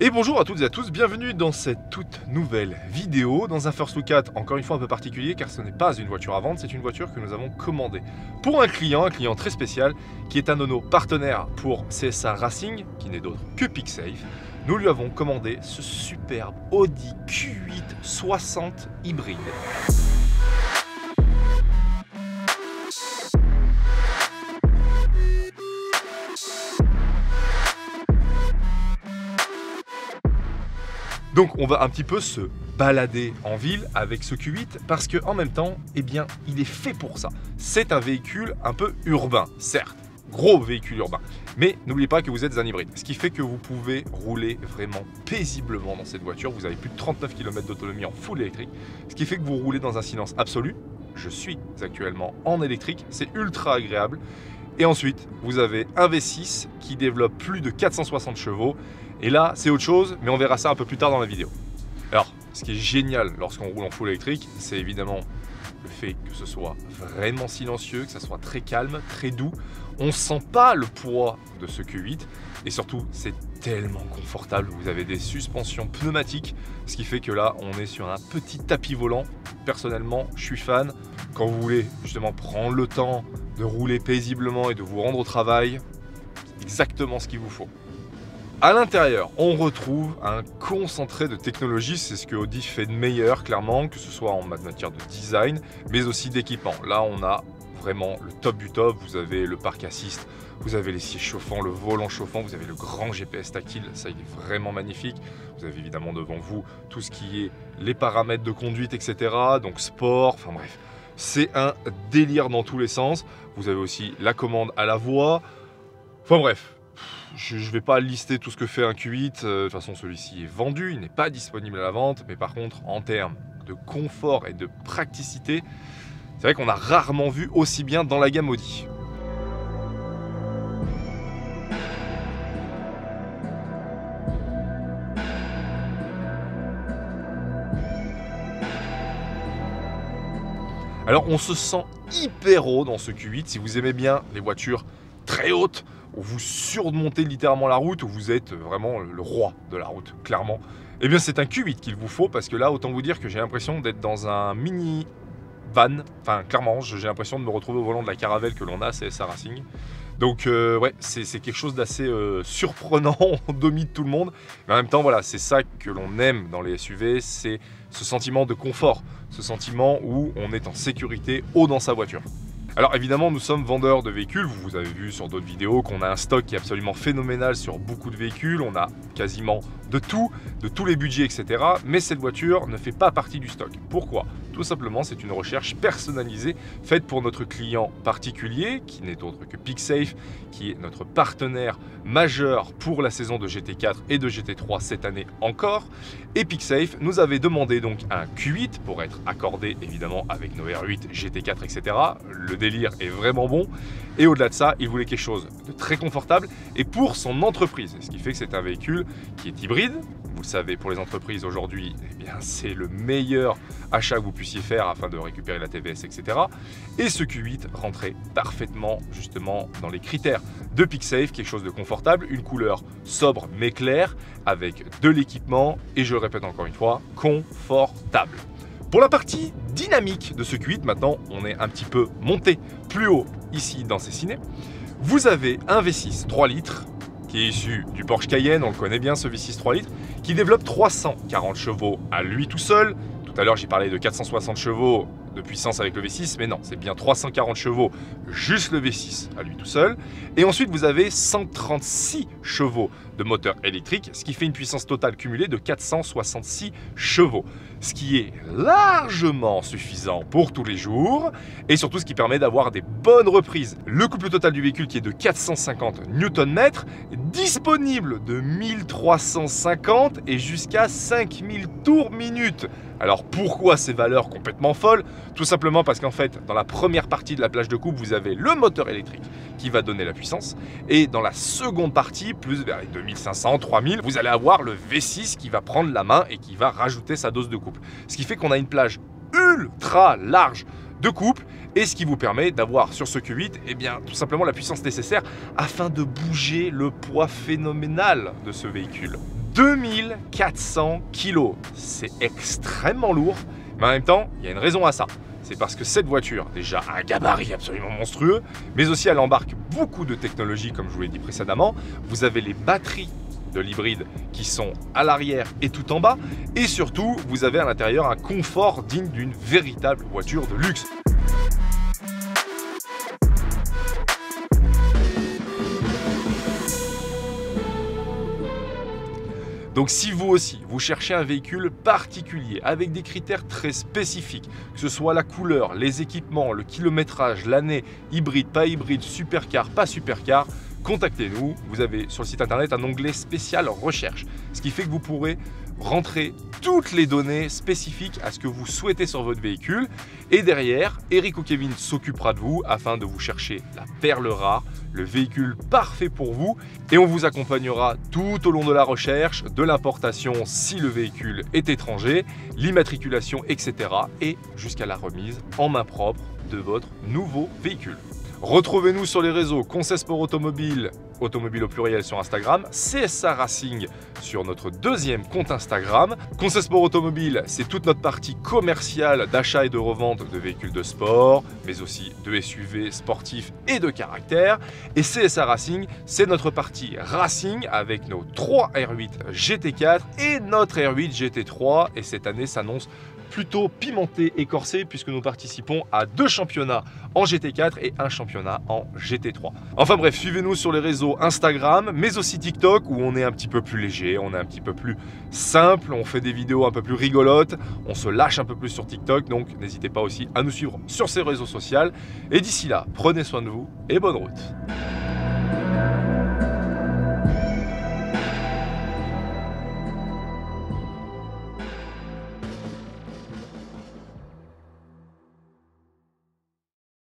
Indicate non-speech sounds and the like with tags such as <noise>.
Et bonjour à toutes et à tous, bienvenue dans cette toute nouvelle vidéo, dans un First Look at encore une fois un peu particulier car ce n'est pas une voiture à vendre, c'est une voiture que nous avons commandée pour un client, un client très spécial, qui est un de nos partenaires pour CSA Racing, qui n'est d'autre que PickSafe. Nous lui avons commandé ce superbe Audi Q8 60 hybride. Donc on va un petit peu se balader en ville avec ce Q8 parce que en même temps, eh bien, il est fait pour ça. C'est un véhicule un peu urbain, certes, gros véhicule urbain. Mais n'oubliez pas que vous êtes un hybride, ce qui fait que vous pouvez rouler vraiment paisiblement dans cette voiture. Vous avez plus de 39 km d'autonomie en full électrique, ce qui fait que vous roulez dans un silence absolu. Je suis actuellement en électrique, c'est ultra agréable. Et ensuite, vous avez un V6 qui développe plus de 460 chevaux et là, c'est autre chose, mais on verra ça un peu plus tard dans la vidéo. Alors, ce qui est génial lorsqu'on roule en full électrique, c'est évidemment le fait que ce soit vraiment silencieux, que ça soit très calme, très doux. On sent pas le poids de ce Q8 et surtout c'est tellement confortable. Vous avez des suspensions pneumatiques, ce qui fait que là on est sur un petit tapis volant. Personnellement, je suis fan. Quand vous voulez justement prendre le temps de rouler paisiblement et de vous rendre au travail, exactement ce qu'il vous faut. À l'intérieur, on retrouve un concentré de technologie, c'est ce que Audi fait de meilleur, clairement, que ce soit en matière de design, mais aussi d'équipement. Là, on a vraiment le top du top. Vous avez le parc assist, vous avez les sièges chauffants, le volant chauffant, vous avez le grand GPS tactile, ça il est vraiment magnifique. Vous avez évidemment devant vous tout ce qui est les paramètres de conduite, etc. Donc sport, enfin bref. C'est un délire dans tous les sens. Vous avez aussi la commande à la voix. Enfin bref, je ne vais pas lister tout ce que fait un Q8. Euh, de toute façon, celui-ci est vendu, il n'est pas disponible à la vente. Mais par contre, en termes de confort et de praticité, c'est vrai qu'on a rarement vu aussi bien dans la gamme Audi. Alors on se sent hyper haut dans ce Q8 si vous aimez bien les voitures très hautes, où vous surmontez littéralement la route, où vous êtes vraiment le roi de la route, clairement. Eh bien, c'est un Q8 qu'il vous faut, parce que là, autant vous dire que j'ai l'impression d'être dans un mini van. Enfin, clairement, j'ai l'impression de me retrouver au volant de la caravelle que l'on a, c'est SA Racing. Donc, euh, ouais, c'est quelque chose d'assez euh, surprenant, <laughs> on domine tout le monde. Mais en même temps, voilà, c'est ça que l'on aime dans les SUV, c'est ce sentiment de confort, ce sentiment où on est en sécurité haut dans sa voiture. Alors évidemment, nous sommes vendeurs de véhicules. Vous, avez vu sur d'autres vidéos qu'on a un stock qui est absolument phénoménal sur beaucoup de véhicules. On a quasiment de tout, de tous les budgets, etc. Mais cette voiture ne fait pas partie du stock. Pourquoi? Tout simplement, c'est une recherche personnalisée faite pour notre client particulier, qui n'est autre que PickSafe, qui est notre partenaire majeur pour la saison de GT4 et de GT3 cette année encore. Et PickSafe nous avait demandé donc un Q8 pour être accordé évidemment avec nos R8, GT4, etc. Le délire est vraiment bon. Et au-delà de ça, il voulait quelque chose de très confortable et pour son entreprise. Ce qui fait que c'est un véhicule qui est hybride. Vous savez, pour les entreprises aujourd'hui, eh bien, c'est le meilleur achat que vous puissiez faire afin de récupérer la TVS, etc. Et ce Q8 rentrait parfaitement justement dans les critères de PickSafe, quelque chose de confortable, une couleur sobre mais claire, avec de l'équipement et je le répète encore une fois, confortable. Pour la partie dynamique de ce Q8, maintenant on est un petit peu monté plus haut ici dans ces ciné. Vous avez un V6 3 litres qui est issu du Porsche Cayenne, on le connaît bien ce V6 3 litres, qui développe 340 chevaux à lui tout seul. Tout à l'heure j'ai parlé de 460 chevaux de puissance avec le V6, mais non, c'est bien 340 chevaux, juste le V6 à lui tout seul. Et ensuite, vous avez 136 chevaux de moteur électrique, ce qui fait une puissance totale cumulée de 466 chevaux, ce qui est largement suffisant pour tous les jours, et surtout ce qui permet d'avoir des bonnes reprises. Le couple total du véhicule qui est de 450 Nm, disponible de 1350 et jusqu'à 5000 tours minute. Alors pourquoi ces valeurs complètement folles? Tout simplement parce qu'en fait, dans la première partie de la plage de coupe, vous avez le moteur électrique qui va donner la puissance. Et dans la seconde partie, plus vers les 2500, 3000, vous allez avoir le V6 qui va prendre la main et qui va rajouter sa dose de couple. Ce qui fait qu'on a une plage ultra large de couple et ce qui vous permet d'avoir sur ce Q8 eh bien, tout simplement la puissance nécessaire afin de bouger le poids phénoménal de ce véhicule. 2400 kilos. C'est extrêmement lourd, mais en même temps, il y a une raison à ça. C'est parce que cette voiture, déjà un gabarit absolument monstrueux, mais aussi elle embarque beaucoup de technologies, comme je vous l'ai dit précédemment. Vous avez les batteries de l'hybride qui sont à l'arrière et tout en bas, et surtout, vous avez à l'intérieur un confort digne d'une véritable voiture de luxe. Donc si vous aussi, vous cherchez un véhicule particulier avec des critères très spécifiques, que ce soit la couleur, les équipements, le kilométrage, l'année, hybride, pas hybride, supercar, pas supercar, contactez-nous. Vous avez sur le site internet un onglet spécial recherche, ce qui fait que vous pourrez rentrer toutes les données spécifiques à ce que vous souhaitez sur votre véhicule. Et derrière, Eric ou Kevin s'occupera de vous afin de vous chercher la perle rare, le véhicule parfait pour vous. Et on vous accompagnera tout au long de la recherche, de l'importation si le véhicule est étranger, l'immatriculation, etc. Et jusqu'à la remise en main propre de votre nouveau véhicule. Retrouvez-nous sur les réseaux Conseil Sport Automobile, automobile au pluriel sur Instagram, CSA Racing sur notre deuxième compte Instagram. Conseil Sport Automobile, c'est toute notre partie commerciale d'achat et de revente de véhicules de sport, mais aussi de SUV sportifs et de caractère. Et CSA Racing, c'est notre partie Racing avec nos 3 R8 GT4 et notre R8 GT3. Et cette année s'annonce plutôt pimenté et corsé puisque nous participons à deux championnats en GT4 et un championnat en GT3. Enfin bref, suivez-nous sur les réseaux Instagram, mais aussi TikTok où on est un petit peu plus léger, on est un petit peu plus simple, on fait des vidéos un peu plus rigolotes, on se lâche un peu plus sur TikTok, donc n'hésitez pas aussi à nous suivre sur ces réseaux sociaux. Et d'ici là, prenez soin de vous et bonne route.